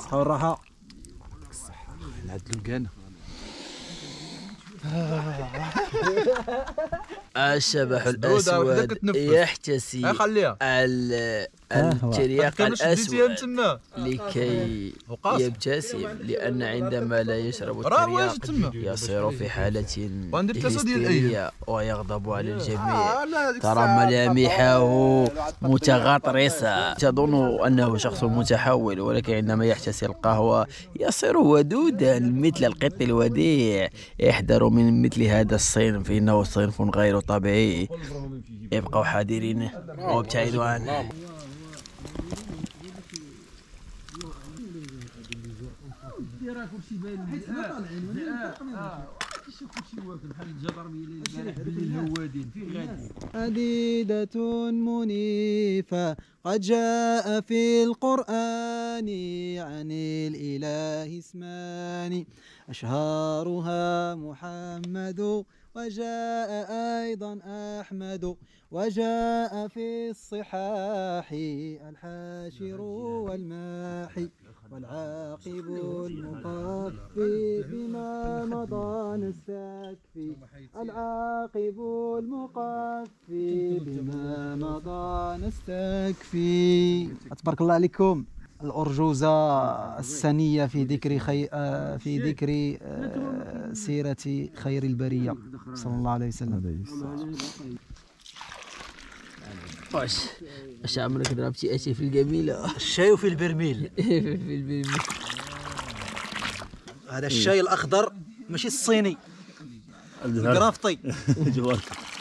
صحوا الراحة نعدلو كان الشبح كتنفس. يحتسي هو. الترياق الأسود لكي. يبتسم لأن عندما لا يشرب الترياق يصير في حالة هستيريا ويغضب على الجميع ترى ملامحه متغطرسة تظن أنه شخص متحول ولكن عندما يحتسي القهوة يصير ودودا مثل القط الوديع احذروا من مثل هذا الصنف إنه صنف غير طبيعي ابقوا حذرين وابتعدوا عنه عديدة منيفة قد جاء في القرآن عن الإله اسمان أشهارها محمد وجاء أيضا أحمد وجاء في الصحاح الحاشر والماحي والعاقب المقفي بما مضى نستكفي العاقب المقفي بما مضى نستكفي. تبارك الله عليكم. الأرجوزة السنية في ذكر خي... آه، في ذكر آه، سيرة خير البرية. صلى الله عليه وسلم. واش واش عمرك ضربتي اشي في الجميلة. الشاي وفي البرميل. في البيبي هذا الشاي الأخضر ماشي الصيني. القرافطي.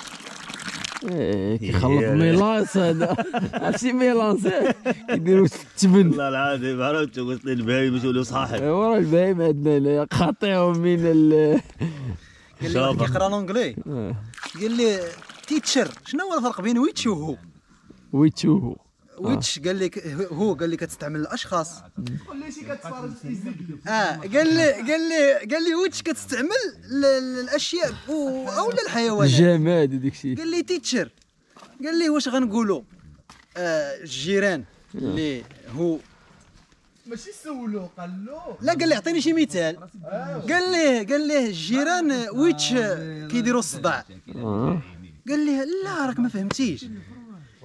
كيخلط ميلانس هذا عرفتي ميلانس كيديروا التبن والله العظيم عرفت قلت لي البهايم يسولوا صاحب. ورا البهايم عندنا هنايا قاطعهم من ال قال لي واحد كيقرا لونجلي قال لي تيتشر شنو هو الفرق بين ويتش وهو ويتشوهو ويتش قال لك هو قال لي كتستعمل الاشخاص آه قال لي قال لي قال لي which كتستعمل الأشياء أو الحيوانات الجماد وداك الشيء قال لي teacher قال لي واش غنقولوا آه الجيران اللي هو ماشي سولو قال له لا قال لي اعطيني شي مثال. قال لي قال ليه الجيران which كيديروا الصداع. آه. قال لي لا راك ما فهمتيش.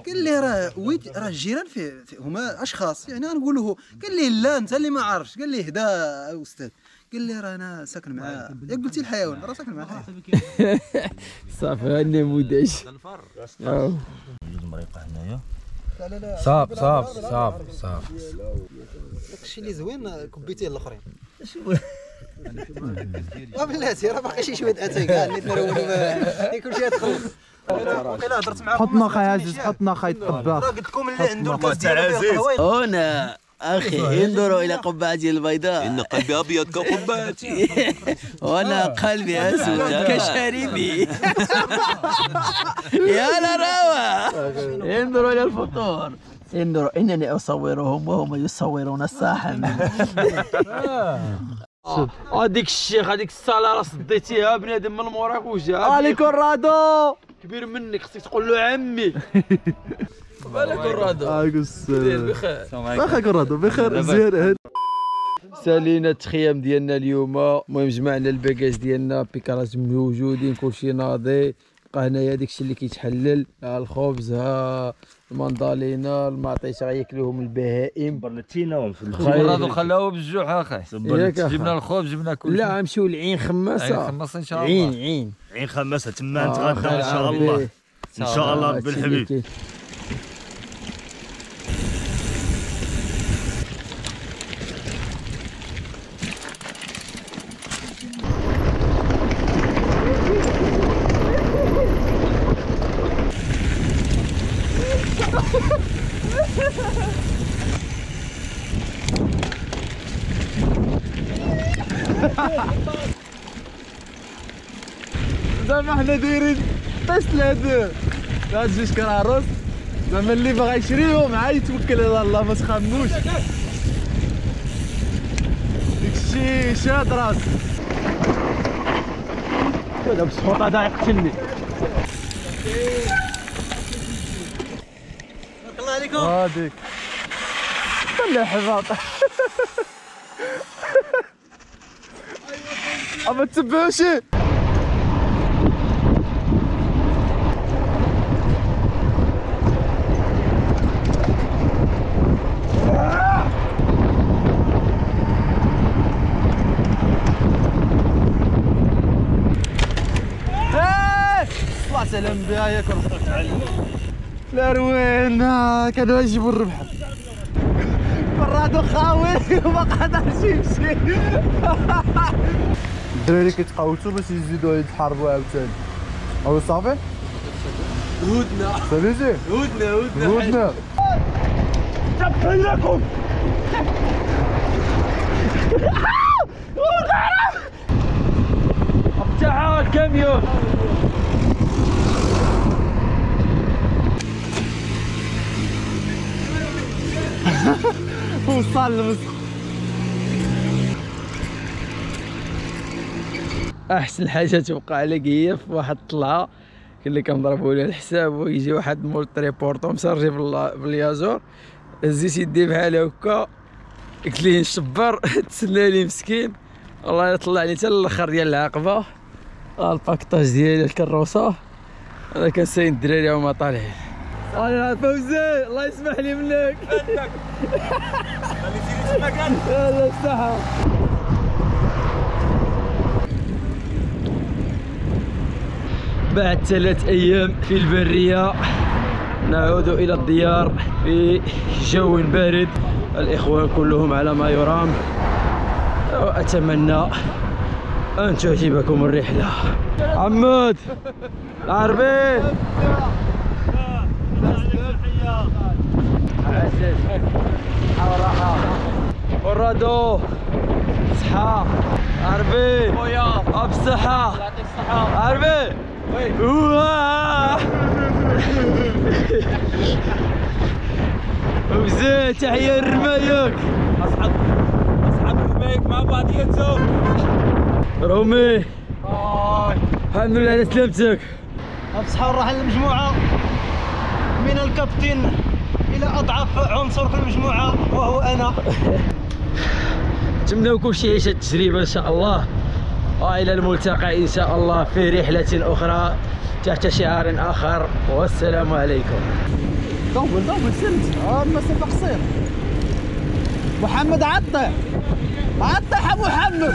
قال لي راه ويت راه الجيران في, في هما أشخاص يعني غنقولوا who قال لي لا أنت اللي ما عارفش. قال لي هدا أستاذ. قال لي راه أنا ساكن معاه ياك قلتي الحيوان راه ساكن معاه صافي هذا النموذج. المريقه هنايا. صافي صافي صافي صافي داكشي اللي زوين كبيتيه الأخرين. وبلاتي راه باقي شي شوية أتاي كاع اللي تنرولوا كلشي يدخل. وقيلا هضرت معاكم حط ناخا يا عزيز حط ناخا يتطبخ راه قلت لكم اللي عنده الكاس. ديالو هنا أخي انظروا إلى قبعتي البيضاء. إن قلبي أبيض كقباتي وأنا قلبي أسود كشاربي يا لروى انظروا إلى الفطور. انظروا إنني أصورهم وهم يصورون الصحن هذيك الشيخ هذيك الصالة راه صديتيها بنادم من موراك وجا علي كورادو كبير منك خصك تقول له عمي. بالك كورادو. دير بخير. واخا كرادو بخير زين. سالينا التخيام ديالنا اليوم. المهم جمعنا الباكاج ديالنا بيكارات موجودين كلشي ناضي. بقى هنايا داكشي اللي كيتحلل. ها الخبز ها المندالينا المعطيشه غياكلوهم البهائم. برلتينا في مرادو خلاوه بالجوع أخي. ياك أخا. جبنا الخبز جبنا كل لا غنمشيو لعين خماسة. خلص إن شاء عين الله. عين. عين خمسه تما آه، نتغدى إن شاء. الله. إن شاء الله آه، زعما حنا دايرين طيست لهاد هاد جوج كراروس زعما اللي باغي يشريهم عاد يتوكل على الله ما تخموش. ديك شي شاد راس هذا بالصوت هذا يقتلني الله عليكم. هاديك طلع حباط. اما الله سلام لا روينا كانوا يجيبوا الربح. فرادو خاوي وما قدرش يمشي. الدراري كيتقاوتوا باش يزيدوا يتحاربوا عاوتاني أو صافي؟ هودنا. ساليتي هودنا هودنا. هودنا. تعال الكاميون وصل المسخ أحسن حاجة تبقى عليك هي في واحد الطلعه اللي كنضربوا له الحساب ويجي واحد مول تريبورتو مسرجي باللا- باليازور هزيت يدي بحال هكا قلت ليه نشبر؟ تسنى لي مسكين. والله طلعني حتى الآخر ديال العقبة. آه، الباكطاج ديالي الكروسة. أنا كنساين الدراري هما طالعين. أنا فوزي الله يسمح لي منك. يلا الصحه بعد ثلاث أيام في البرية نعود إلى الديار في جو بارد. الإخوان كلهم على ما يرام وأتمنى أن تعجبكم الرحلة. عمود عربي ورادو صحة عربي خويا. بصحة يعطيك الصحة عربي. وزين تحية للرمايك اصحاب أصحاب المايك مع بعضياتهم رومي. الحمد لله على سلامتك بصحة نروح المجموعة. من الكابتن إلى أضعف عنصر في المجموعة وهو أنا. نتمناوكم شي عيشة تجربة إن شاء الله. وإلى الملتقى إن شاء الله في رحلة أخرى تحت شعار آخر والسلام عليكم. دوبل طول سلت. المسافه قصير محمد عطح عطح محمد